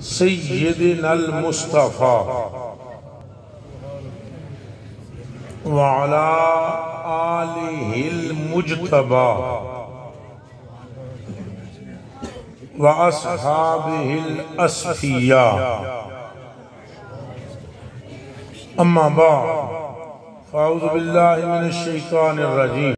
سیدنا المصطفى وعلى آله المجتبى وأصحابه الأسفياء أما بعد فأعوذ بالله من الشيطان الرجيم